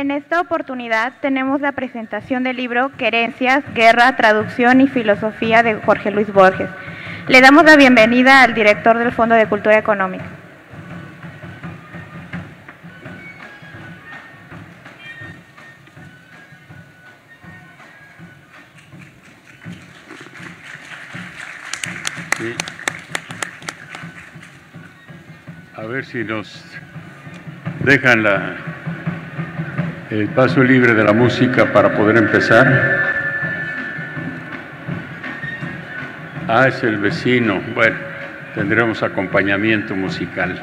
En esta oportunidad tenemos la presentación del libro Querencias, Guerra, Traducción y Filosofía de Jorge Luis Borges. Le damos la bienvenida al director del Fondo de Cultura Económica. A ver si nos dejan la, el paso libre de la música para poder empezar. Ah, es el vecino. Bueno, tendremos acompañamiento musical.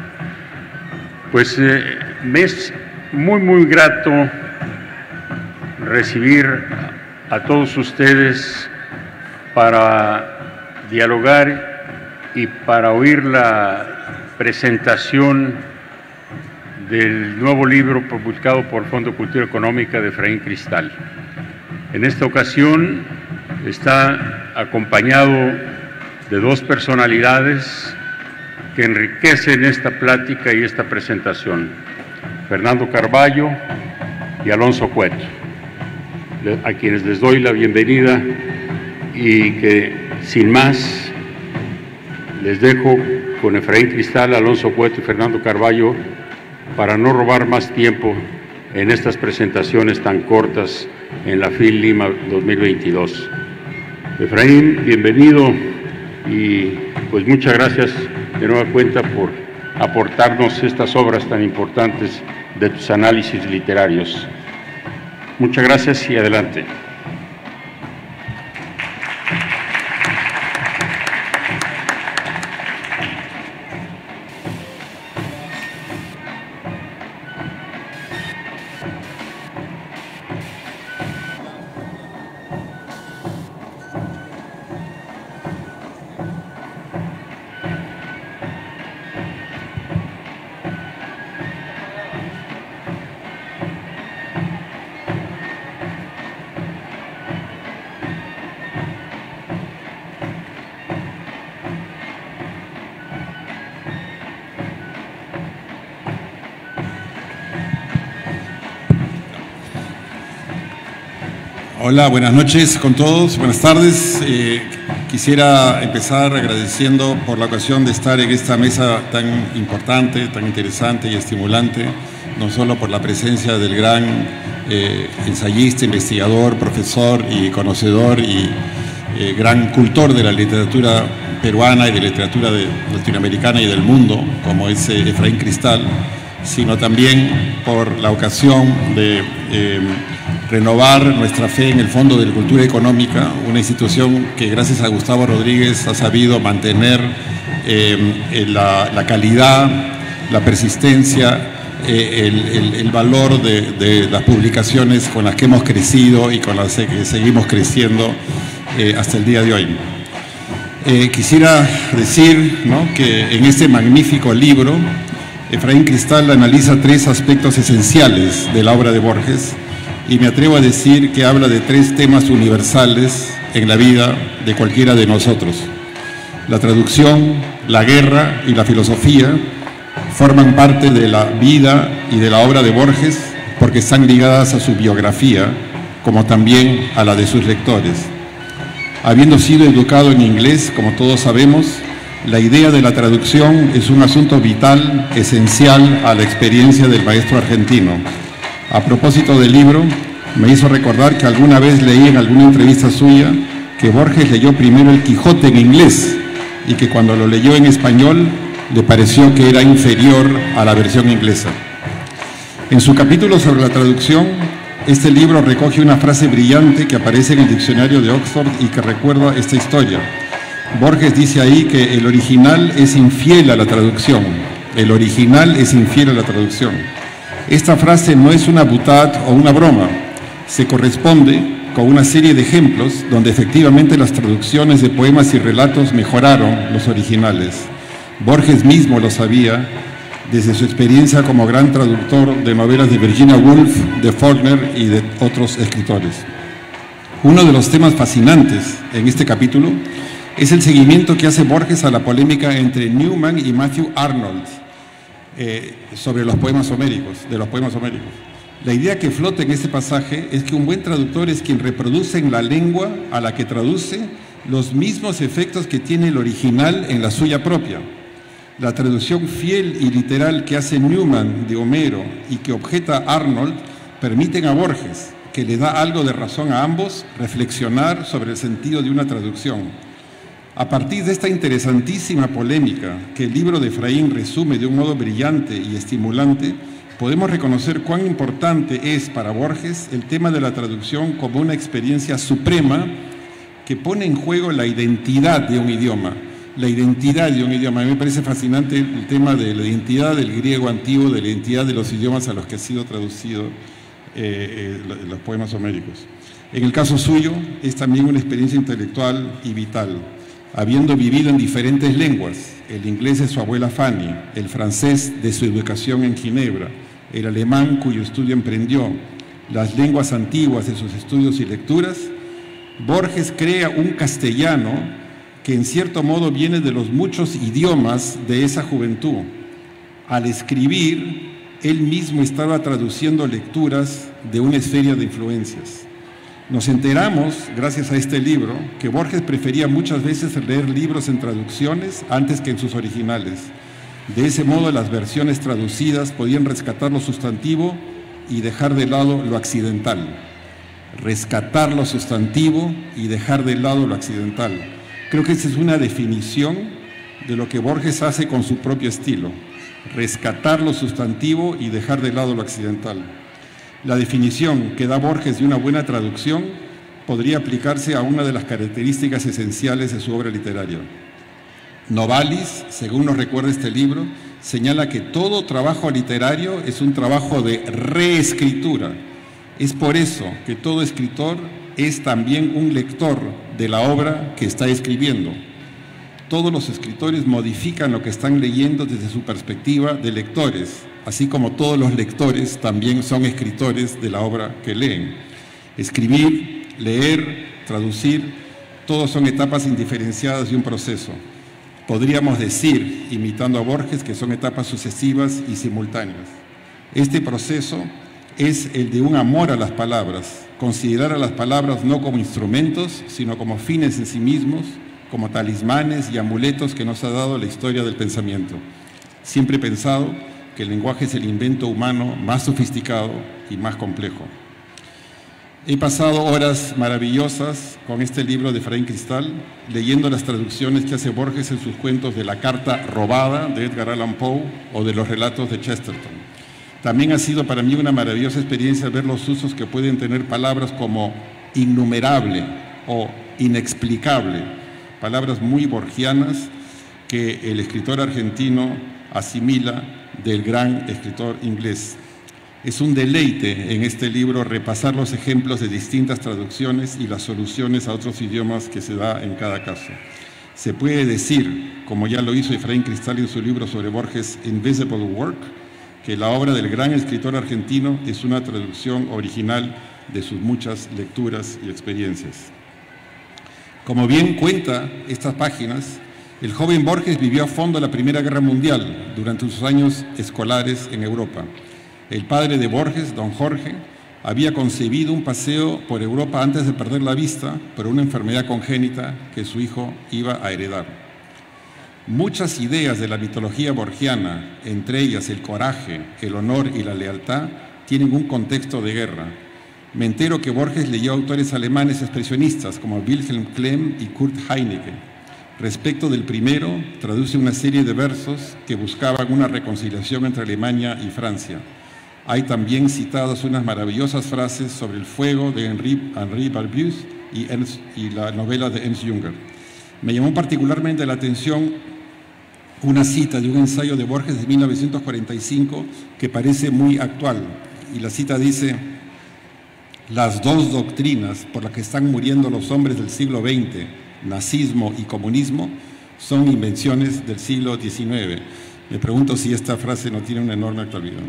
Pues eh, me es muy, muy grato recibir a todos ustedes para dialogar y para oír la presentación del nuevo libro publicado por Fondo Cultura Económica de Efraín Cristal. En esta ocasión está acompañado de dos personalidades que enriquecen esta plática y esta presentación, Fernando Carballo y Alonso Cueto, a quienes les doy la bienvenida y que sin más les dejo con Efraín Cristal, Alonso Cueto y Fernando Carballo para no robar más tiempo en estas presentaciones tan cortas en la FIL Lima 2022. Efraín, bienvenido y pues muchas gracias de nueva cuenta por aportarnos estas obras tan importantes de tus análisis literarios. Muchas gracias y adelante. Buenas noches con todos, buenas tardes. Eh, quisiera empezar agradeciendo por la ocasión de estar en esta mesa tan importante, tan interesante y estimulante, no solo por la presencia del gran eh, ensayista, investigador, profesor y conocedor y eh, gran cultor de la literatura peruana y de la literatura latinoamericana y del mundo, como es Efraín Cristal, sino también por la ocasión de renovar nuestra fe en el Fondo de Cultura Económica, una institución que gracias a Gustavo Rodríguez ha sabido mantener eh, la, calidad, la persistencia, eh, el, valor de, las publicaciones con las que hemos crecido y con las que seguimos creciendo eh, hasta el día de hoy. quisiera decir que en este magnífico libro, Efraín Cristal analiza tres aspectos esenciales de la obra de Borges, y me atrevo a decir que habla de tres temas universales en la vida de cualquiera de nosotros. La traducción, la guerra y la filosofía forman parte de la vida y de la obra de Borges porque están ligadas a su biografía, como también a la de sus lectores. Habiendo sido educado en inglés, como todos sabemos, la idea de la traducción es un asunto vital, esencial a la experiencia del maestro argentino a propósito del libro, me hizo recordar que alguna vez leí en alguna entrevista suya que Borges leyó primero el Quijote en inglés y que cuando lo leyó en español le pareció que era inferior a la versión inglesa. En su capítulo sobre la traducción, este libro recoge una frase brillante que aparece en el diccionario de Oxford y que recuerda esta historia. Borges dice ahí que el original es infiel a la traducción. El original es infiel a la traducción. Esta frase no es una butad o una broma, se corresponde con una serie de ejemplos donde efectivamente las traducciones de poemas y relatos mejoraron los originales. Borges mismo lo sabía desde su experiencia como gran traductor de novelas de Virginia Woolf, de Faulkner y de otros escritores. Uno de los temas fascinantes en este capítulo es el seguimiento que hace Borges a la polémica entre Newman y Matthew Arnold, eh, sobre los poemas homéricos, de los poemas homéricos. La idea que flota en este pasaje es que un buen traductor es quien reproduce en la lengua a la que traduce los mismos efectos que tiene el original en la suya propia. La traducción fiel y literal que hace Newman de Homero y que objeta Arnold permiten a Borges, que le da algo de razón a ambos, reflexionar sobre el sentido de una traducción. A partir de esta interesantísima polémica que el libro de Efraín resume de un modo brillante y estimulante, podemos reconocer cuán importante es para Borges el tema de la traducción como una experiencia suprema que pone en juego la identidad de un idioma. La identidad de un idioma. A mí me parece fascinante el tema de la identidad del griego antiguo, de la identidad de los idiomas a los que ha sido traducido eh, eh, los poemas homéricos. En el caso suyo, es también una experiencia intelectual y vital. Habiendo vivido en diferentes lenguas, el inglés de su abuela Fanny, el francés de su educación en Ginebra, el alemán cuyo estudio emprendió, las lenguas antiguas de sus estudios y lecturas, Borges crea un castellano que en cierto modo viene de los muchos idiomas de esa juventud. Al escribir, él mismo estaba traduciendo lecturas de una esfera de influencias. Nos enteramos, gracias a este libro, que Borges prefería muchas veces leer libros en traducciones antes que en sus originales. De ese modo las versiones traducidas podían rescatar lo sustantivo y dejar de lado lo accidental. Rescatar lo sustantivo y dejar de lado lo accidental. Creo que esa es una definición de lo que Borges hace con su propio estilo. Rescatar lo sustantivo y dejar de lado lo accidental. La definición que da Borges de una buena traducción podría aplicarse a una de las características esenciales de su obra literaria. Novalis, según nos recuerda este libro, señala que todo trabajo literario es un trabajo de reescritura. Es por eso que todo escritor es también un lector de la obra que está escribiendo. Todos los escritores modifican lo que están leyendo desde su perspectiva de lectores, así como todos los lectores también son escritores de la obra que leen. Escribir, leer, traducir, todos son etapas indiferenciadas de un proceso. Podríamos decir, imitando a Borges, que son etapas sucesivas y simultáneas. Este proceso es el de un amor a las palabras, considerar a las palabras no como instrumentos, sino como fines en sí mismos, como talismanes y amuletos que nos ha dado la historia del pensamiento. Siempre he pensado que el lenguaje es el invento humano más sofisticado y más complejo. He pasado horas maravillosas con este libro de Efraín Cristal, leyendo las traducciones que hace Borges en sus cuentos de La carta robada de Edgar Allan Poe o de los relatos de Chesterton. También ha sido para mí una maravillosa experiencia ver los usos que pueden tener palabras como innumerable o inexplicable, palabras muy borgianas que el escritor argentino asimila del gran escritor inglés. Es un deleite en este libro repasar los ejemplos de distintas traducciones y las soluciones a otros idiomas que se da en cada caso. Se puede decir, como ya lo hizo Efraín Cristal en su libro sobre Borges, Invisible Work, que la obra del gran escritor argentino es una traducción original de sus muchas lecturas y experiencias. Como bien cuenta estas páginas, el joven Borges vivió a fondo la Primera Guerra Mundial durante sus años escolares en Europa. El padre de Borges, don Jorge, había concebido un paseo por Europa antes de perder la vista por una enfermedad congénita que su hijo iba a heredar. Muchas ideas de la mitología borgiana, entre ellas el coraje, el honor y la lealtad, tienen un contexto de guerra. Me entero que Borges leyó autores alemanes expresionistas como Wilhelm Klemm y Kurt Heinecke. Respecto del primero, traduce una serie de versos que buscaban una reconciliación entre Alemania y Francia. Hay también citadas unas maravillosas frases sobre el fuego de Henri, Henri Barbusse y, y la novela de Ernst Junger. Me llamó particularmente la atención una cita de un ensayo de Borges de 1945 que parece muy actual. Y la cita dice, las dos doctrinas por las que están muriendo los hombres del siglo XX, nazismo y comunismo, son invenciones del siglo XIX. Me pregunto si esta frase no tiene una enorme actualidad.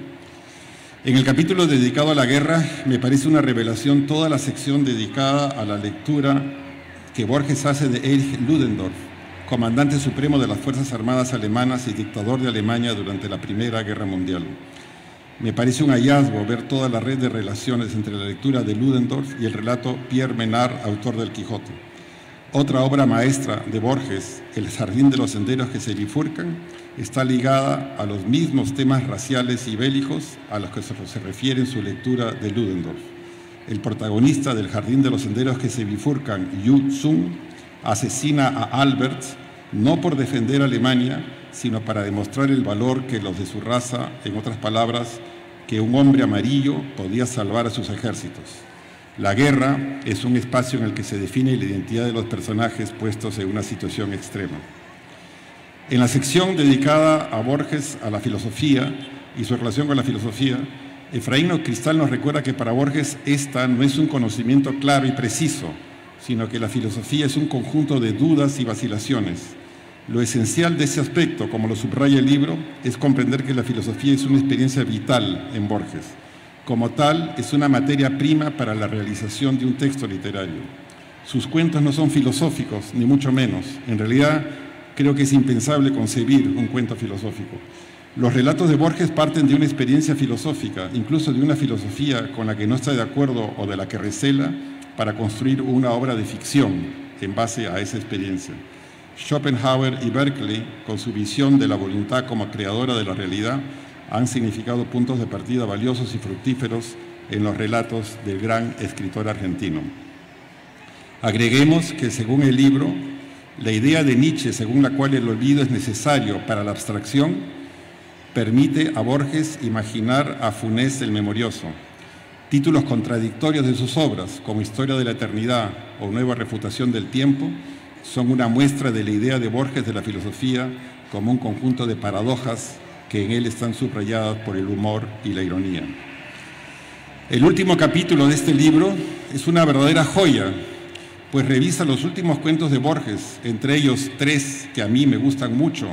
En el capítulo dedicado a la guerra me parece una revelación toda la sección dedicada a la lectura que Borges hace de Erich Ludendorff, comandante supremo de las Fuerzas Armadas alemanas y dictador de Alemania durante la Primera Guerra Mundial. Me parece un hallazgo ver toda la red de relaciones entre la lectura de Ludendorff y el relato Pierre Menard, autor del Quijote. Otra obra maestra de Borges, El jardín de los senderos que se bifurcan, está ligada a los mismos temas raciales y bélicos a los que se refiere en su lectura de Ludendorff. El protagonista del jardín de los senderos que se bifurcan, Yu Tsung, asesina a Albert no por defender a Alemania, sino para demostrar el valor que los de su raza, en otras palabras, que un hombre amarillo podía salvar a sus ejércitos. La guerra es un espacio en el que se define la identidad de los personajes puestos en una situación extrema. En la sección dedicada a Borges, a la filosofía y su relación con la filosofía, Efraín Cristal nos recuerda que para Borges esta no es un conocimiento claro y preciso, sino que la filosofía es un conjunto de dudas y vacilaciones, lo esencial de ese aspecto, como lo subraya el libro, es comprender que la filosofía es una experiencia vital en Borges. Como tal, es una materia prima para la realización de un texto literario. Sus cuentos no son filosóficos, ni mucho menos. En realidad, creo que es impensable concebir un cuento filosófico. Los relatos de Borges parten de una experiencia filosófica, incluso de una filosofía con la que no está de acuerdo o de la que recela, para construir una obra de ficción en base a esa experiencia. Schopenhauer y Berkeley, con su visión de la voluntad como creadora de la realidad, han significado puntos de partida valiosos y fructíferos en los relatos del gran escritor argentino. Agreguemos que según el libro, la idea de Nietzsche según la cual el olvido es necesario para la abstracción, permite a Borges imaginar a Funés el Memorioso. Títulos contradictorios de sus obras, como Historia de la Eternidad o Nueva Refutación del Tiempo, son una muestra de la idea de Borges de la filosofía como un conjunto de paradojas que en él están subrayadas por el humor y la ironía. El último capítulo de este libro es una verdadera joya, pues revisa los últimos cuentos de Borges, entre ellos tres que a mí me gustan mucho,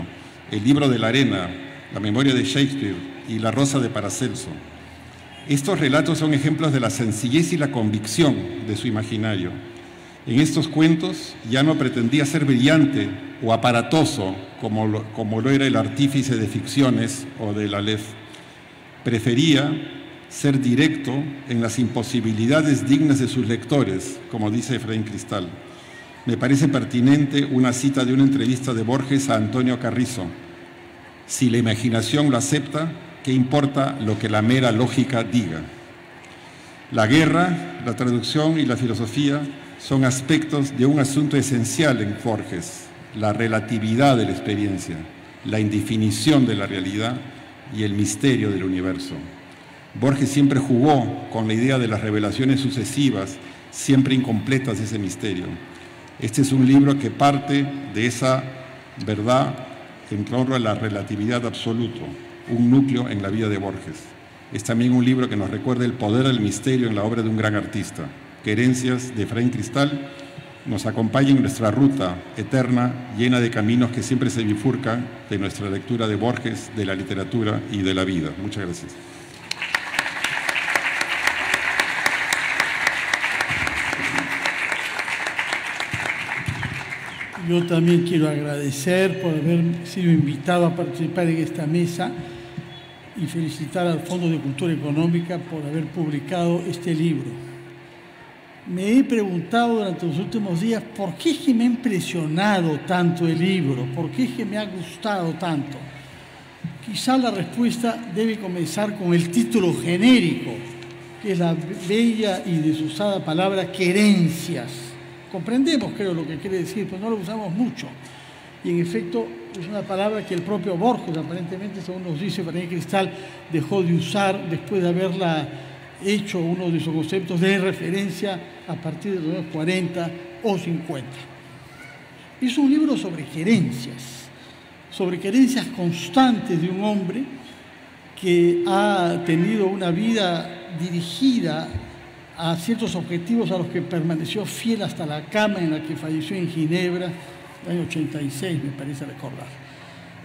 el libro de la arena, la memoria de Shakespeare y la rosa de Paracelso. Estos relatos son ejemplos de la sencillez y la convicción de su imaginario en estos cuentos ya no pretendía ser brillante o aparatoso como lo, como lo era el artífice de ficciones o del Aleph. Prefería ser directo en las imposibilidades dignas de sus lectores, como dice Efraín Cristal. Me parece pertinente una cita de una entrevista de Borges a Antonio Carrizo. Si la imaginación lo acepta, ¿qué importa lo que la mera lógica diga? La guerra, la traducción y la filosofía son aspectos de un asunto esencial en Forges, la relatividad de la experiencia, la indefinición de la realidad y el misterio del universo. Borges siempre jugó con la idea de las revelaciones sucesivas, siempre incompletas de ese misterio. Este es un libro que parte de esa verdad en torno a la relatividad absoluta, un núcleo en la vida de Borges. Es también un libro que nos recuerda el poder del misterio en la obra de un gran artista. Querencias de Efraín Cristal nos acompaña en nuestra ruta eterna, llena de caminos que siempre se bifurcan de nuestra lectura de Borges, de la literatura y de la vida. Muchas gracias. Yo también quiero agradecer por haber sido invitado a participar en esta mesa y felicitar al Fondo de Cultura Económica por haber publicado este libro me he preguntado durante los últimos días por qué es que me ha impresionado tanto el libro, por qué es que me ha gustado tanto. Quizá la respuesta debe comenzar con el título genérico, que es la bella y desusada palabra querencias. Comprendemos, creo, lo que quiere decir, pero no lo usamos mucho. Y en efecto es una palabra que el propio Borges, aparentemente, según nos dice René Cristal, dejó de usar después de haberla hecho uno de esos conceptos de referencia a partir de los años 40 o 50. Es un libro sobre gerencias, sobre gerencias constantes de un hombre que ha tenido una vida dirigida a ciertos objetivos a los que permaneció fiel hasta la cama en la que falleció en Ginebra, en el año 86, me parece recordar.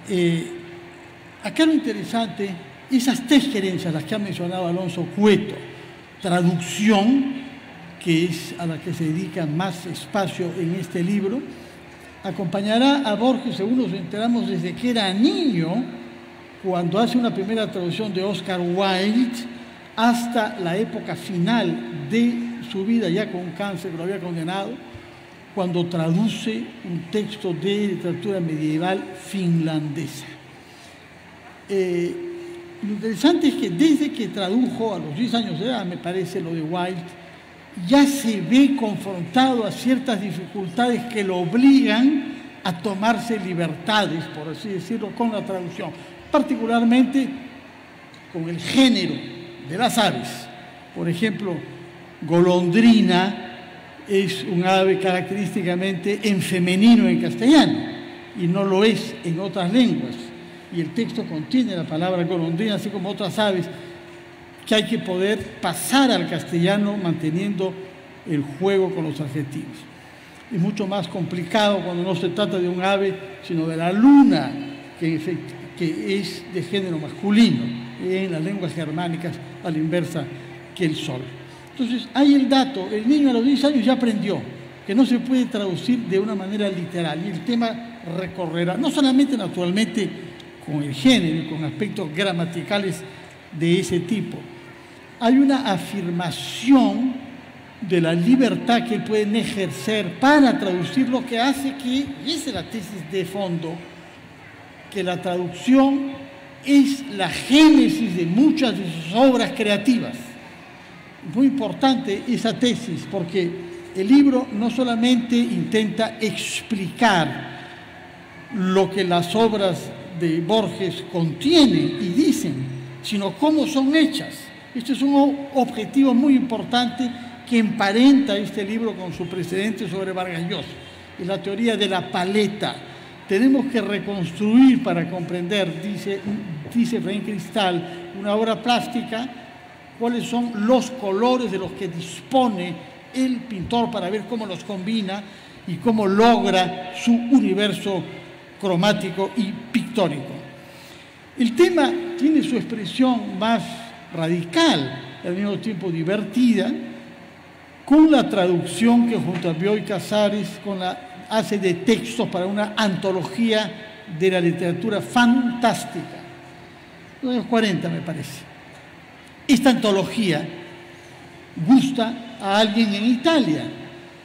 Eh, acá lo interesante esas tres gerencias, las que ha mencionado Alonso Cueto, traducción, que es a la que se dedica más espacio en este libro, acompañará a Borges, según nos enteramos desde que era niño, cuando hace una primera traducción de Oscar Wilde hasta la época final de su vida, ya con cáncer, que lo había condenado, cuando traduce un texto de literatura medieval finlandesa. Eh, lo interesante es que desde que tradujo a los 10 años de edad, me parece lo de Wilde, ya se ve confrontado a ciertas dificultades que lo obligan a tomarse libertades, por así decirlo, con la traducción, particularmente con el género de las aves. Por ejemplo, golondrina es un ave característicamente en femenino en castellano y no lo es en otras lenguas. Y el texto contiene la palabra golondrina, así como otras aves, que hay que poder pasar al castellano manteniendo el juego con los adjetivos. Es mucho más complicado cuando no se trata de un ave, sino de la luna, que, que es de género masculino, en las lenguas germánicas a la inversa que el sol. Entonces, hay el dato, el niño a los 10 años ya aprendió que no se puede traducir de una manera literal y el tema recorrerá, no solamente naturalmente con el género y con aspectos gramaticales de ese tipo, hay una afirmación de la libertad que pueden ejercer para traducir lo que hace que, y esa es la tesis de fondo, que la traducción es la génesis de muchas de sus obras creativas. Muy importante esa tesis porque el libro no solamente intenta explicar lo que las obras de Borges contienen y dicen, sino cómo son hechas. Este es un objetivo muy importante que emparenta este libro con su precedente sobre Vargas Llosa, es la teoría de la paleta. Tenemos que reconstruir para comprender, dice, dice Efraín Cristal, una obra plástica, cuáles son los colores de los que dispone el pintor para ver cómo los combina y cómo logra su universo cromático y pictórico. El tema tiene su expresión más radical, al mismo tiempo divertida, con la traducción que junto a Bioy Casares hace de textos para una antología de la literatura fantástica. Los 40 me parece. Esta antología gusta a alguien en Italia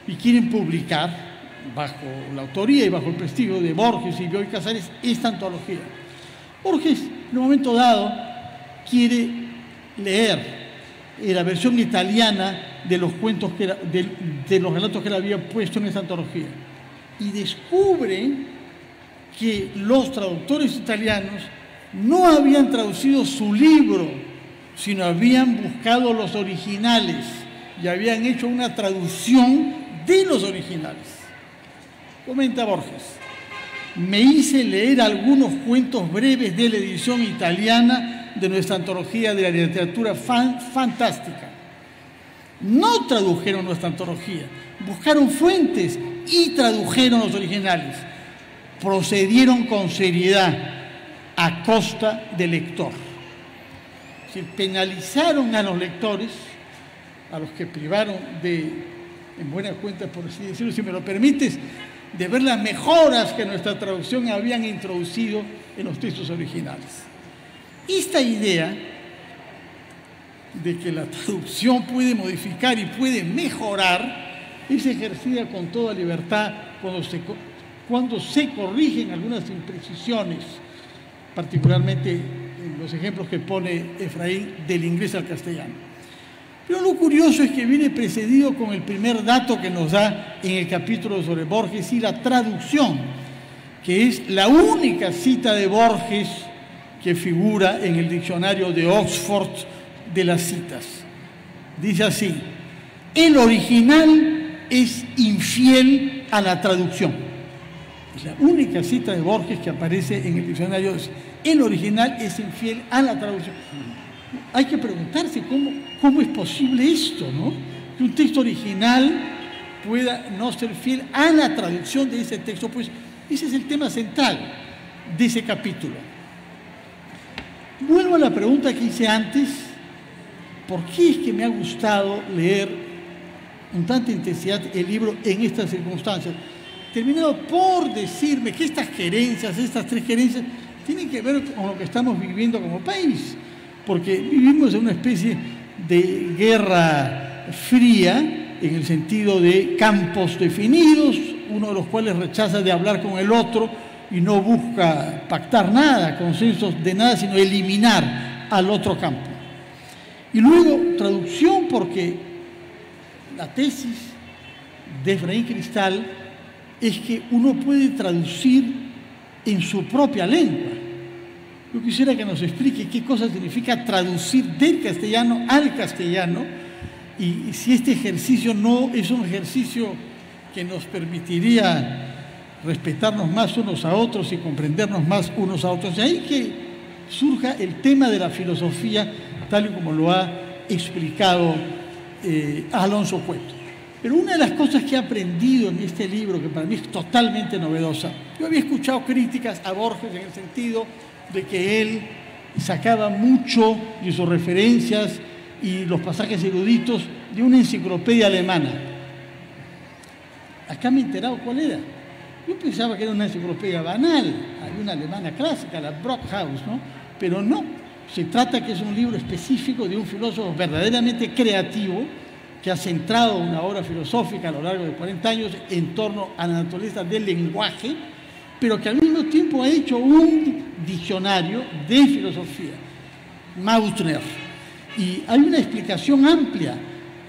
y quieren publicar bajo la autoría y bajo el prestigio de Borges y Bioy Casares esta antología. Borges, en un momento dado, quiere leer la versión italiana de los cuentos que de, los relatos que él había puesto en esa antología y descubre que los traductores italianos no habían traducido su libro, sino habían buscado los originales y habían hecho una traducción de los originales. Comenta Borges, me hice leer algunos cuentos breves de la edición italiana de nuestra antología de la literatura fantástica. No tradujeron nuestra antología, buscaron fuentes y tradujeron los originales. Procedieron con seriedad a costa del lector. Si penalizaron a los lectores, a los que privaron de, en buena cuenta, por así decirlo, si me lo permites, de ver las mejoras que nuestra traducción habían introducido en los textos originales. Esta idea de que la traducción puede modificar y puede mejorar es ejercida con toda libertad cuando se, cuando se corrigen algunas imprecisiones, particularmente en los ejemplos que pone Efraín del inglés al castellano. Pero lo curioso es que viene precedido con el primer dato que nos da en el capítulo sobre Borges y la traducción, que es la única cita de Borges que figura en el diccionario de Oxford de las citas. Dice así, el original es infiel a la traducción. Es la única cita de Borges que aparece en el diccionario. El original es infiel a la traducción. Hay que preguntarse cómo, cómo es posible esto, ¿no? Que un texto original pueda no ser fiel a la traducción de ese texto. Pues ese es el tema central de ese capítulo. Vuelvo a la pregunta que hice antes, ¿por qué es que me ha gustado leer con tanta intensidad el libro en estas circunstancias? Terminado por decirme que estas gerencias, estas tres gerencias, tiene que ver con lo que estamos viviendo como país, porque vivimos en una especie de guerra fría, en el sentido de campos definidos, uno de los cuales rechaza de hablar con el otro y no busca pactar nada, consensos de nada, sino eliminar al otro campo. Y luego traducción porque la tesis de Efraín Cristal es que uno puede traducir en su propia lengua. Yo quisiera que nos explique qué cosa significa traducir del castellano al castellano y, si este ejercicio no es un ejercicio que nos permitiría respetarnos más unos a otros y comprendernos más unos a otros. De ahí que surja el tema de la filosofía tal y como lo ha explicado eh, Alonso Cueto. Pero una de las cosas que he aprendido en este libro, que para mí es totalmente novedosa, yo había escuchado críticas a Borges en el sentido de que él sacaba mucho de sus referencias y los pasajes eruditos de una enciclopedia alemana. Acá me he enterado cuál era. Yo pensaba que era una enciclopedia banal, hay una alemana clásica, la Brockhaus, ¿no? Pero no, se trata que es un libro específico de un filósofo verdaderamente creativo que ha centrado una obra filosófica a lo largo de 40 años en torno a la naturaleza del lenguaje, pero que al mismo tiempo ha hecho un diccionario de filosofía, Mautner. Y hay una explicación amplia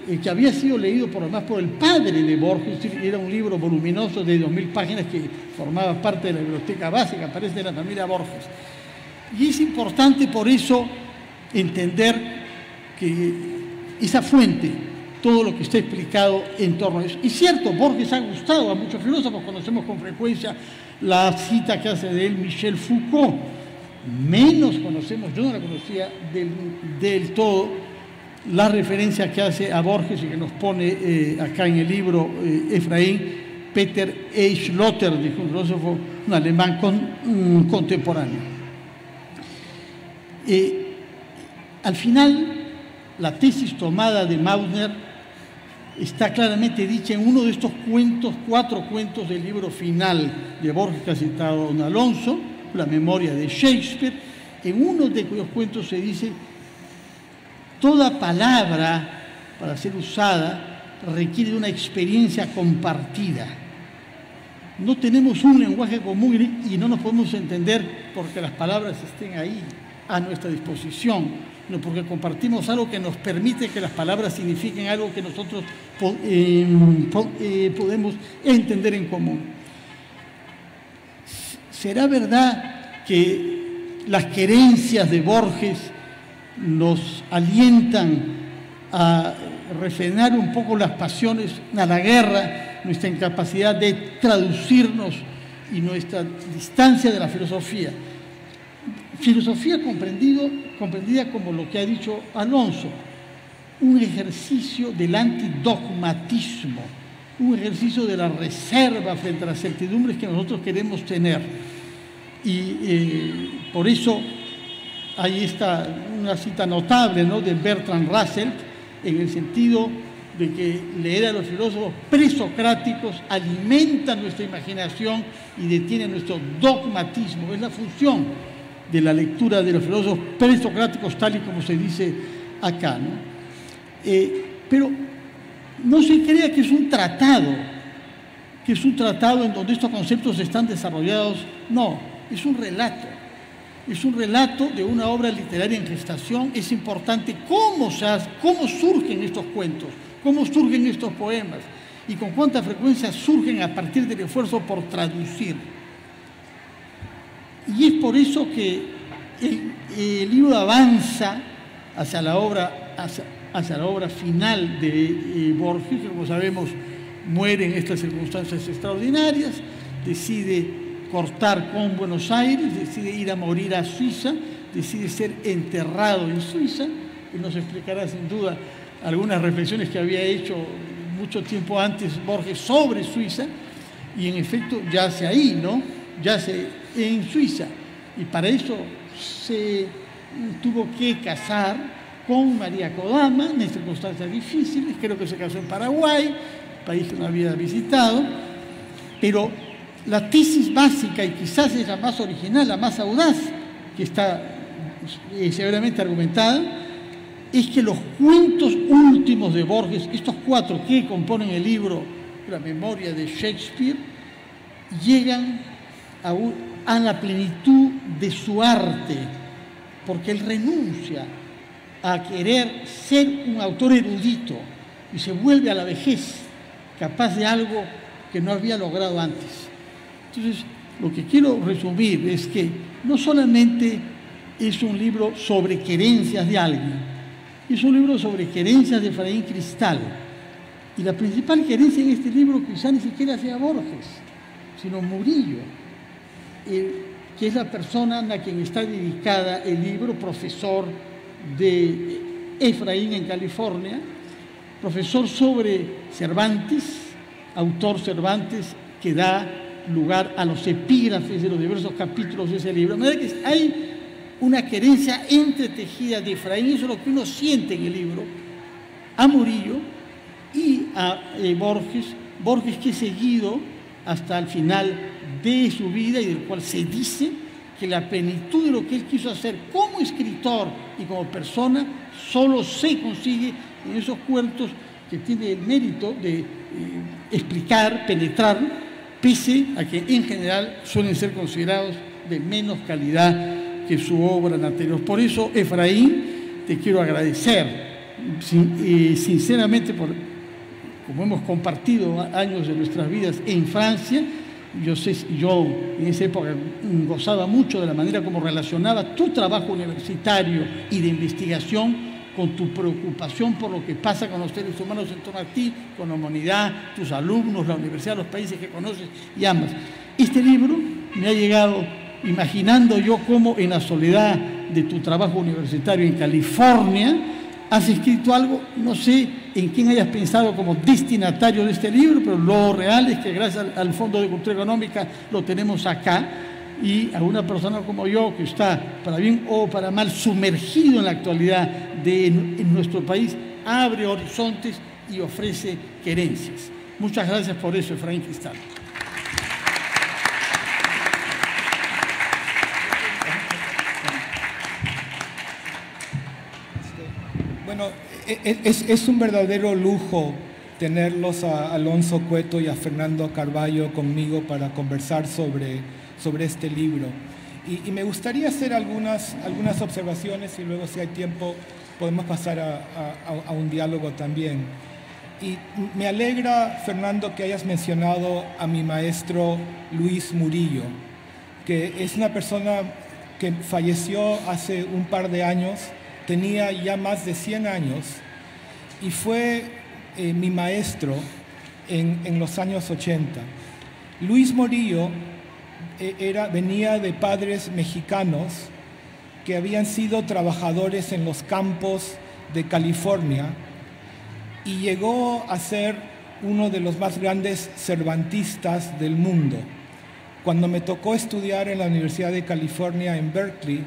eh, que había sido leído por además por el padre de Borges, era un libro voluminoso de 2.000 páginas que formaba parte de la biblioteca básica, parece de la familia Borges. Y es importante por eso entender que esa fuente, todo lo que está explicado en torno a eso. Y cierto, Borges ha gustado a muchos filósofos, conocemos con frecuencia la cita que hace de él Michel Foucault, menos conocemos, yo no la conocía del, todo, la referencia que hace a Borges y que nos pone eh, acá en el libro eh, Efraín, Peter Eichlotter, dijo un filósofo, un alemán con, contemporáneo. Eh, al final, la tesis tomada de Mautner está claramente dicha en uno de estos cuentos, cuatro cuentos del libro final de Borges que ha citado don Alonso, La memoria de Shakespeare, en uno de cuyos cuentos se dice, toda palabra para ser usada requiere de una experiencia compartida. No tenemos un lenguaje común y no nos podemos entender porque las palabras estén ahí a nuestra disposición, no porque compartimos algo que nos permite que las palabras signifiquen algo que nosotros eh, eh, podemos entender en común. ¿Será verdad que las querencias de Borges nos alientan a refrenar un poco las pasiones a la guerra, nuestra incapacidad de traducirnos y nuestra distancia de la filosofía? Filosofía comprendida como lo que ha dicho Alonso, un ejercicio del antidogmatismo, un ejercicio de la reserva frente a las certidumbres que nosotros queremos tener. Y eh, por eso hay esta, una cita notable ¿no? de Bertrand Russell en el sentido de que leer a los filósofos presocráticos alimenta nuestra imaginación y detiene nuestro dogmatismo. Es la función de la lectura de los filósofos presocráticos, tal y como se dice acá. Eh, pero no se crea que es un tratado, que es un tratado en donde estos conceptos están desarrollados. No, es un relato. Es un relato de una obra literaria en gestación. Es importante cómo, se cómo surgen estos cuentos, cómo surgen estos poemas y con cuánta frecuencia surgen a partir del esfuerzo por traducir. Y es por eso que el, libro avanza hacia la obra, hacia, la obra final de eh, Borges, que como sabemos muere en estas circunstancias extraordinarias, decide cortar con Buenos Aires, decide ir a morir a Suiza, decide ser enterrado en Suiza, y nos explicará sin duda algunas reflexiones que había hecho mucho tiempo antes Borges sobre Suiza, y en efecto yace ahí, ¿no? Yace en Suiza. Y para eso se tuvo que casar con María Kodama en circunstancias difíciles, creo que se casó en Paraguay, país que no había visitado, pero la tesis básica, y quizás es la más original, la más audaz, que está eh, severamente argumentada, es que los cuentos últimos de Borges, estos cuatro que componen el libro La memoria de Shakespeare, llegan a, la plenitud de su arte, porque él renuncia a querer ser un autor erudito y se vuelve a la vejez capaz de algo que no había logrado antes. Entonces, lo que quiero resumir es que no solamente es un libro sobre querencias de alguien, es un libro sobre querencias de Efraín Cristal. Y la principal querencia en este libro quizá ni siquiera sea Borges, sino Murillo, que es la persona a quien está dedicada el libro, profesor de Efraín en California, profesor sobre Cervantes, autor Cervantes, que da lugar a los epígrafes de los diversos capítulos de ese libro. Que hay una querencia entretejida de Efraín, eso es lo que uno siente en el libro, a Murillo y a eh, Borges, Borges que es seguido hasta el final de su vida y del cual se dice que la plenitud de lo que él quiso hacer como escritor y como persona solo se consigue en esos cuentos que tiene el mérito de eh, explicar, penetrar, pese a que en general suelen ser considerados de menos calidad que su obra anterior. Por eso, Efraín, te quiero agradecer sinceramente por, como hemos compartido años de nuestras vidas en Francia, yo, sé, yo en esa época gozaba mucho de la manera como relacionaba tu trabajo universitario y de investigación con tu preocupación por lo que pasa con los seres humanos en torno a ti, con la humanidad, tus alumnos, la universidad, los países que conoces y amas. Este libro me ha llegado imaginando yo cómo en la soledad de tu trabajo universitario en California has escrito algo, no sé en quién hayas pensado como destinatario de este libro, pero lo real es que gracias al, Fondo de Cultura Económica lo tenemos acá y a una persona como yo que está para bien o para mal sumergido en la actualidad de en nuestro país, abre horizontes y ofrece querencias. Muchas gracias por eso, Efraín Cristal. E, e, es, un verdadero lujo tenerlos a Alonso Cueto y a Fernando Carballo conmigo para conversar sobre, sobre este libro. Y, me gustaría hacer algunas, algunas observaciones y luego si hay tiempo podemos pasar a, un diálogo también. Y me alegra, Fernando, que hayas mencionado a mi maestro Luis Murillo, que es una persona que falleció hace un par de años tenía ya más de 100 años y fue eh, mi maestro en, los años 80. Luis Morillo eh, era, venía de padres mexicanos que habían sido trabajadores en los campos de California y llegó a ser uno de los más grandes cervantistas del mundo. Cuando me tocó estudiar en la Universidad de California en Berkeley,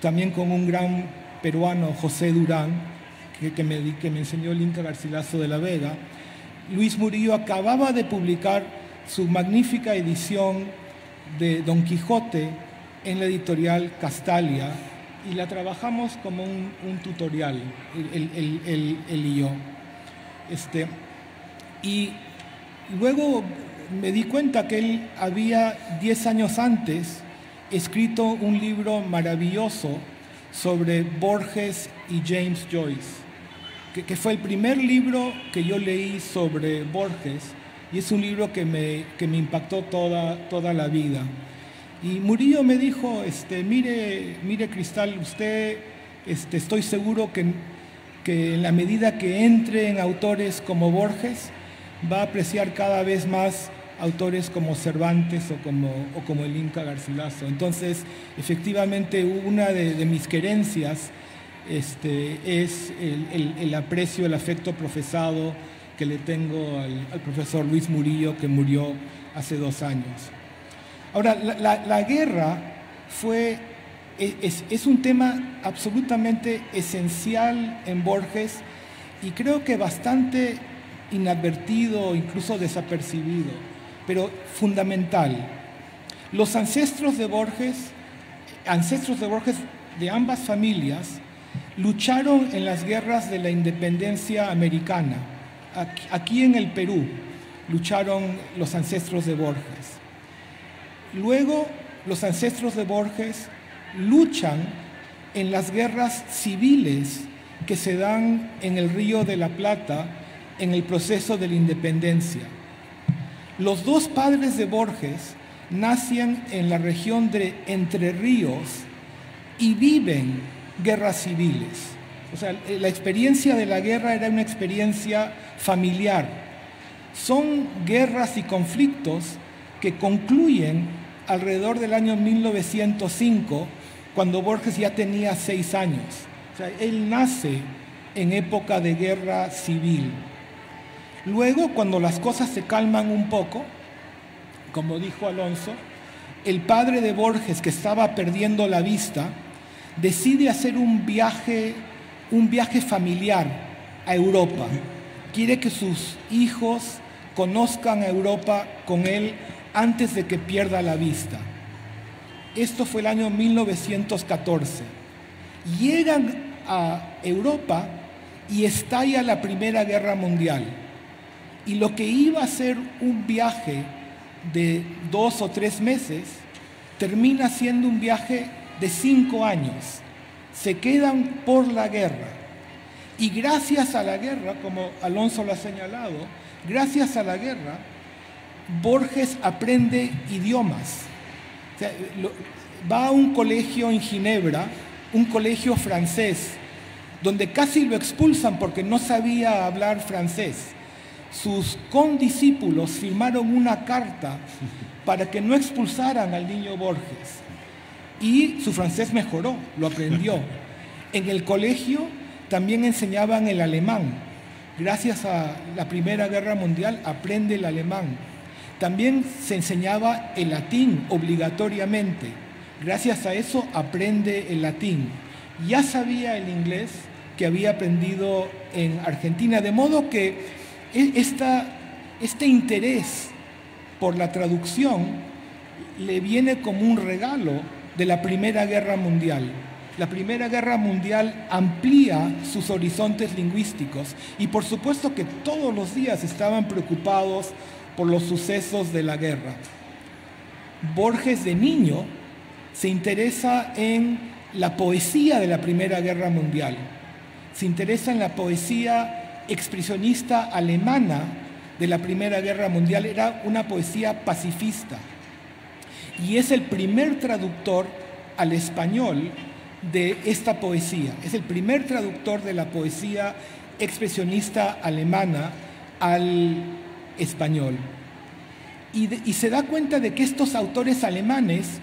también con un gran peruano José Durán, que, me, que me enseñó el Inca Garcilaso de la Vega, Luis Murillo acababa de publicar su magnífica edición de Don Quijote en la editorial Castalia y la trabajamos como un, tutorial, él, y yo. Este, y luego me di cuenta que él había 10 años antes escrito un libro maravilloso sobre Borges y James Joyce, que, fue el primer libro que yo leí sobre Borges y es un libro que me, que me impactó toda, toda la vida. Y Murillo me dijo, este, mire, mire Cristal, usted, este, estoy seguro que, que en la medida que entre en autores como Borges, va a apreciar cada vez más autores como Cervantes o como, o como el Inca Garcilaso. Entonces, efectivamente, una de, mis querencias este, es el, aprecio, el afecto profesado que le tengo al, profesor Luis Murillo, que murió hace dos años. Ahora, la, guerra fue, e, es, es un tema absolutamente esencial en Borges y creo que bastante inadvertido, incluso desapercibido. Pero fundamental. Los ancestros de Borges, ancestros de Borges de ambas familias, lucharon en las guerras de la independencia americana. Aquí en el Perú lucharon los ancestros de Borges. Luego, los ancestros de Borges luchan en las guerras civiles que se dan en el Río de la Plata en el proceso de la independencia. Los dos padres de Borges nacen en la región de Entre Ríos y viven guerras civiles. O sea, la experiencia de la guerra era una experiencia familiar. Son guerras y conflictos que concluyen alrededor del año 1905, cuando Borges ya tenía seis años. O sea, él nace en época de guerra civil. Luego, cuando las cosas se calman un poco, como dijo Alonso, el padre de Borges, que estaba perdiendo la vista, decide hacer un viaje, un viaje familiar a Europa. Quiere que sus hijos conozcan a Europa con él antes de que pierda la vista. Esto fue el año 1914. Llegan a Europa y estalla la Primera Guerra Mundial. Y lo que iba a ser un viaje de dos o tres meses, termina siendo un viaje de cinco años. Se quedan por la guerra. Y gracias a la guerra, como Alonso lo ha señalado, gracias a la guerra, Borges aprende idiomas. va a un colegio en Ginebra, un colegio francés, donde casi lo expulsan porque no sabía hablar francés. Sus condiscípulos firmaron una carta para que no expulsaran al niño Borges. Y su francés mejoró, lo aprendió. En el colegio también enseñaban el alemán. Gracias a la Primera Guerra Mundial aprende el alemán también se enseñaba el latín obligatoriamente. Gracias a eso aprende el latín. Ya sabía el inglés que había aprendido en Argentina, de modo que e, este interés por la traducción le viene como un regalo de la Primera Guerra Mundial. La Primera Guerra Mundial amplía sus horizontes lingüísticos y por supuesto que todos los días estaban preocupados por los sucesos de la guerra. Borges de niño se interesa en la poesía de la Primera Guerra Mundial, se interesa en la poesía expresionista alemana de la Primera Guerra Mundial, era una poesía pacifista. Y es el primer traductor al español de esta poesía, es el primer traductor de la poesía expresionista alemana al español. Y, se da cuenta de que estos autores alemanes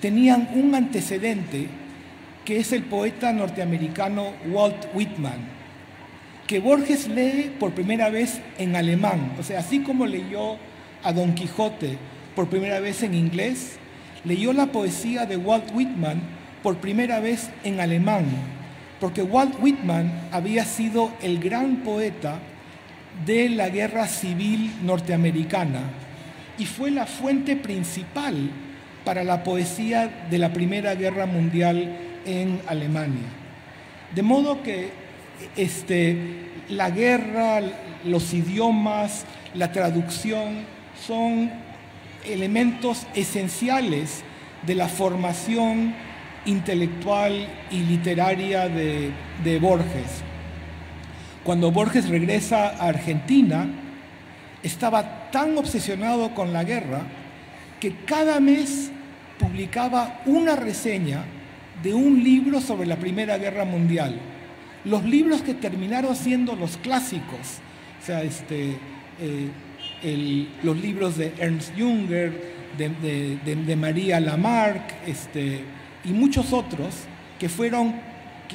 tenían un antecedente que es el poeta norteamericano Walt Whitman, que Borges lee por primera vez en alemán, o sea, así como leyó a Don Quijote por primera vez en inglés, leyó la poesía de Walt Whitman por primera vez en alemán, porque Walt Whitman había sido el gran poeta de la guerra civil norteamericana y fue la fuente principal para la poesía de la Primera Guerra Mundial en Alemania. De modo que este, la guerra, los idiomas, la traducción son elementos esenciales de la formación intelectual y literaria de, de Borges. Cuando Borges regresa a Argentina, estaba tan obsesionado con la guerra que cada mes publicaba una reseña de un libro sobre la Primera Guerra Mundial. Los libros que terminaron siendo los clásicos, o sea, este, eh, los libros de Ernst Junger, de, María Lamarck este, y muchos otros que fueron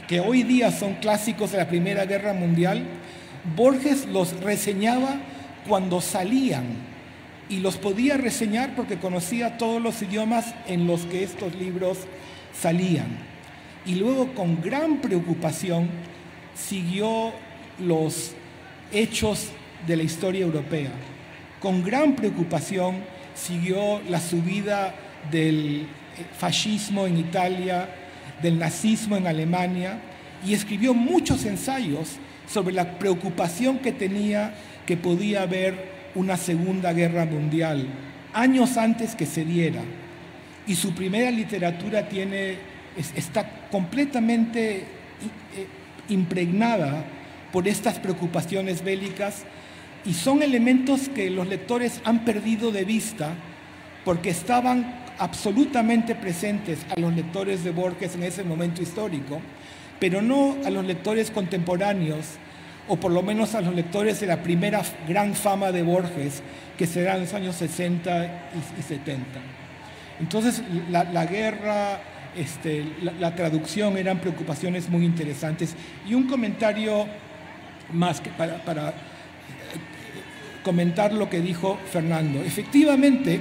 que hoy día son clásicos de la Primera Guerra Mundial, Borges los reseñaba cuando salían y los podía reseñar porque conocía todos los idiomas en los que estos libros salían. Y luego con gran preocupación siguió los hechos de la historia europea. con gran preocupación siguió la subida del eh, fascismo en Italia, del nazismo en Alemania, y escribió muchos ensayos sobre la preocupación que tenía que podía haber una segunda guerra mundial, años antes que se diera. Y su primera literatura tiene, está completamente eh, impregnada por estas preocupaciones bélicas y son elementos que los lectores han perdido de vista porque estaban absolutamente presentes a los lectores de Borges en ese momento histórico, pero no a los lectores contemporáneos, o por lo menos a los lectores de la primera gran fama de Borges, que será en los años 60 y 70. Entonces, la, guerra, este, la, traducción eran preocupaciones muy interesantes. Y un comentario más que para, para comentar lo que dijo Fernando. Efectivamente,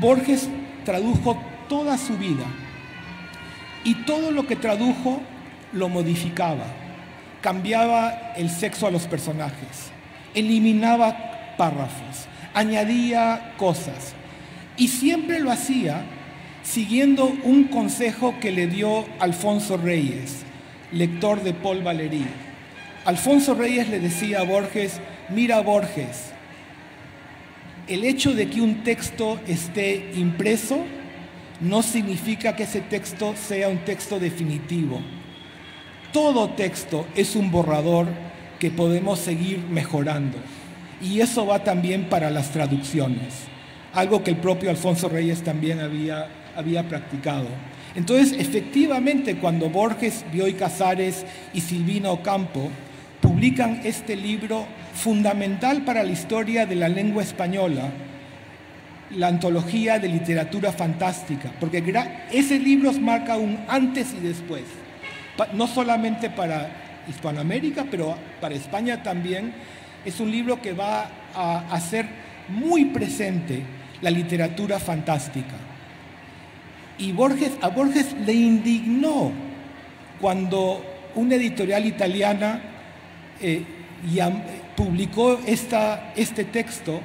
Borges tradujo toda su vida y todo lo que tradujo lo modificaba, cambiaba el sexo a los personajes, eliminaba párrafos, añadía cosas y siempre lo hacía siguiendo un consejo que le dio Alfonso Reyes, lector de Paul Valéry. Alfonso Reyes le decía a Borges, mira Borges, el hecho de que un texto esté impreso no significa que ese texto sea un texto definitivo. Todo texto es un borrador que podemos seguir mejorando. Y eso va también para las traducciones, algo que el propio Alfonso Reyes también había, había practicado. Entonces, efectivamente, cuando Borges, Bioy Casares y Silvina Ocampo publican este libro fundamental para la historia de la lengua española, la antología de literatura fantástica, porque ese libro marca un antes y después, no solamente para Hispanoamérica, pero para España también. Es un libro que va a hacer muy presente la literatura fantástica. Y Borges, a Borges le indignó cuando una editorial italiana eh, publicó este texto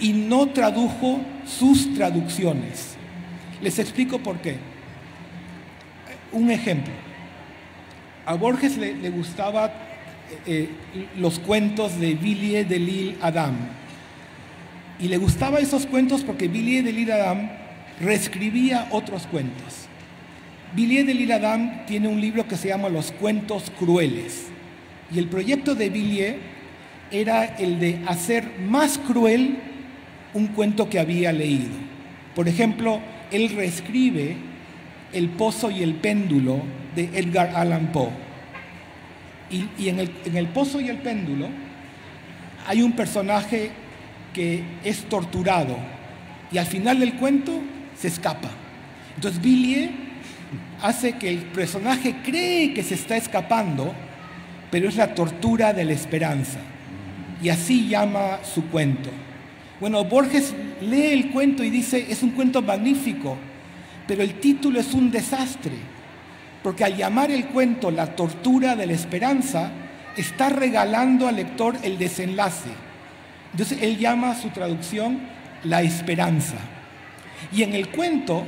y no tradujo sus traducciones. Les explico por qué. Un ejemplo. A Borges le, le gustaba eh, los cuentos de Villiers de Lille Adam. Y le gustaban esos cuentos porque Villiers de Lille Adam reescribía otros cuentos. Villiers de Lille Adam tiene un libro que se llama Los cuentos crueles. Y el proyecto de Villiers era el de hacer más cruel un cuento que había leído. Por ejemplo, él reescribe El pozo y el péndulo de Edgar Allan Poe. Y, el, en el pozo y el péndulo hay un personaje que es torturado y al final del cuento se escapa. Entonces Villiers hace que el personaje cree que se está escapando, pero es la tortura de la esperanza y así llama su cuento. Bueno, Borges lee el cuento y dice, es un cuento magnífico, pero el título es un desastre, porque al llamar el cuento La tortura de la esperanza, está regalando al lector el desenlace. Entonces él llama su traducción La esperanza. Y en el cuento,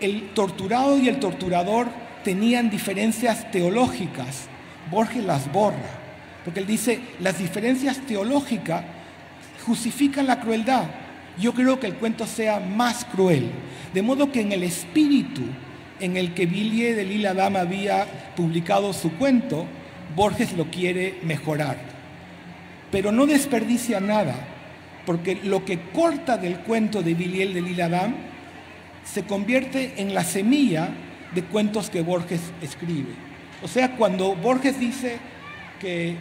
el torturado y el torturador tenían diferencias teológicas. Borges las borra porque él dice, las diferencias teológicas justifican la crueldad. Yo creo que el cuento sea más cruel. De modo que en el espíritu en el que Villiers de Lila Dama había publicado su cuento, Borges lo quiere mejorar. Pero no desperdicia nada, porque lo que corta del cuento de Villiers de Lila Dama se convierte en la semilla de cuentos que Borges escribe. O sea, cuando Borges dice, que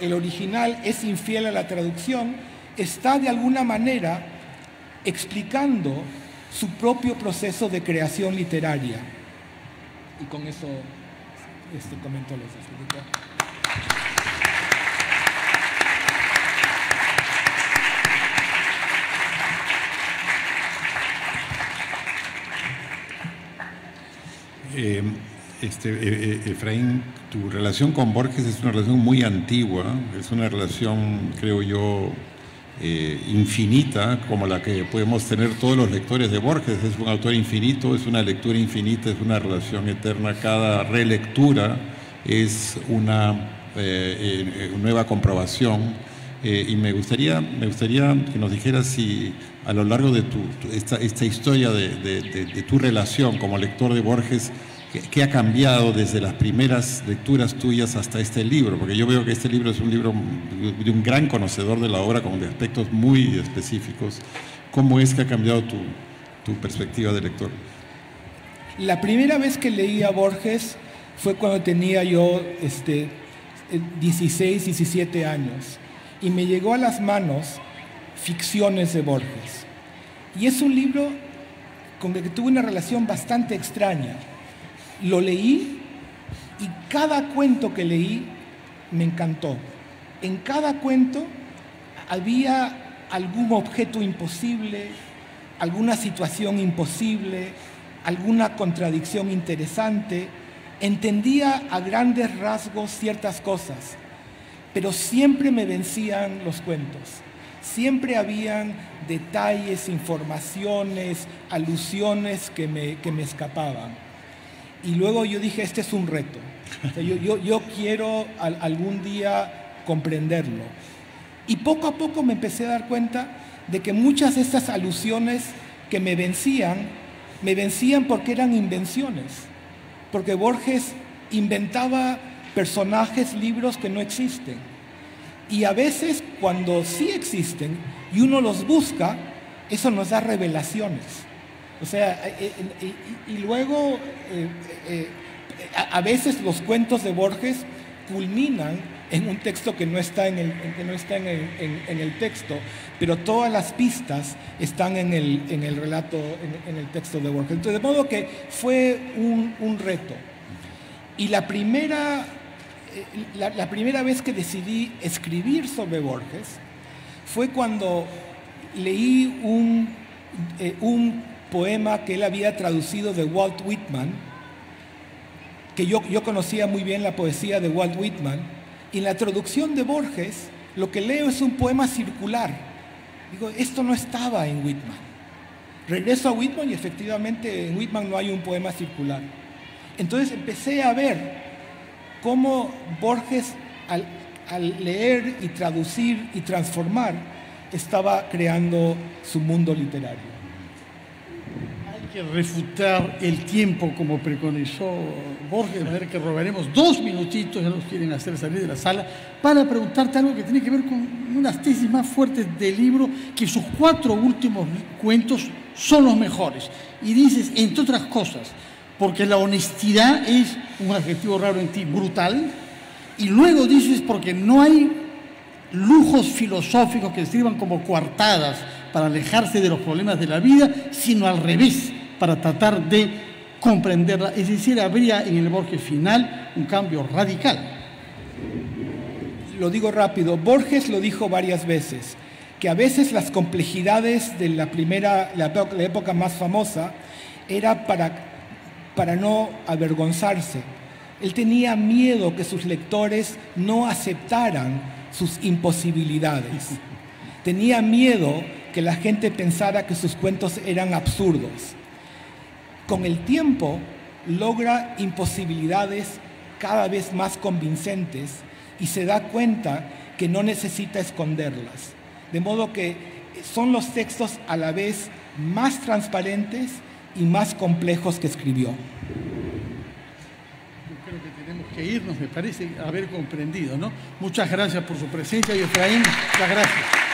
el original es infiel a la traducción, está de alguna manera explicando su propio proceso de creación literaria. Y con eso este comento los eh, este, eh, eh, Efraín, tu relación con Borges es una relación muy antigua, es una relación, creo yo, eh, infinita como la que podemos tener todos los lectores de Borges. Es un autor infinito, es una lectura infinita, es una relación eterna. Cada relectura es una eh, nueva comprobación. Y me gustaría, me gustaría que nos dijeras si a lo largo de tu, esta, esta, historia de, de tu relación como lector de Borges, ¿Qué ha cambiado desde las primeras lecturas tuyas hasta este libro? Porque yo veo que este libro es un libro de un gran conocedor de la obra con de aspectos muy específicos. ¿Cómo es que ha cambiado tu, tu perspectiva de lector? La primera vez que leí a Borges fue cuando tenía yo este, 16, 17 años y me llegó a las manos Ficciones de Borges. Y es un libro con el que tuve una relación bastante extraña lo leí y cada cuento que leí me encantó. En cada cuento había algún objeto imposible, alguna situación imposible, alguna contradicción interesante. Entendía a grandes rasgos ciertas cosas, pero siempre me vencían los cuentos. Siempre habían detalles, informaciones, alusiones que me, que me escapaban. Y luego yo dije, este es un reto. yo, quiero algún día comprenderlo. Y poco a poco me empecé a dar cuenta de que muchas de estas alusiones que me vencían, me vencían porque eran invenciones. Porque Borges inventaba personajes, libros que no existen. Y a veces cuando sí existen y uno los busca, eso nos da revelaciones. O sea, eh, eh, y, luego eh, a, veces los cuentos de Borges culminan en un texto que no está en el, que no está en el, texto, pero todas las pistas están en el, en el relato, en, el texto de Borges. Entonces, de modo que fue un, reto. Y la primera, la, primera vez que decidí escribir sobre Borges fue cuando leí un, un poema que él había traducido de Walt Whitman, que yo, yo conocía muy bien la poesía de Walt Whitman, y en la traducción de Borges lo que leo es un poema circular. Digo, esto no estaba en Whitman. Regreso a Whitman y efectivamente en Whitman no hay un poema circular. Entonces empecé a ver cómo Borges al, leer y traducir y transformar estaba creando su mundo literario que refutar el tiempo como preconizó Borges, de manera que robaremos dos minutitos, ya nos quieren hacer salir de la sala, para preguntarte algo que tiene que ver con unas tesis más fuertes del libro, que sus cuatro últimos cuentos son los mejores. Y dices, entre otras cosas, porque la honestidad es un adjetivo raro en ti, brutal, y luego dices, porque no hay lujos filosóficos que sirvan como coartadas para alejarse de los problemas de la vida, sino al revés, para tratar de comprenderla. Es decir, habría en el Borges final un cambio radical. Lo digo rápido, Borges lo dijo varias veces, que a veces las complejidades de la primera, la, época más famosa, era para, para no avergonzarse. Él tenía miedo que sus lectores no aceptaran sus imposibilidades. Tenía miedo que la gente pensara que sus cuentos eran absurdos con el tiempo logra imposibilidades cada vez más convincentes y se da cuenta que no necesita esconderlas. De modo que son los textos a la vez más transparentes y más complejos que escribió. Yo creo que tenemos que irnos, me parece haber comprendido, ¿no? Muchas gracias por su presencia y Efraín, muchas gracias.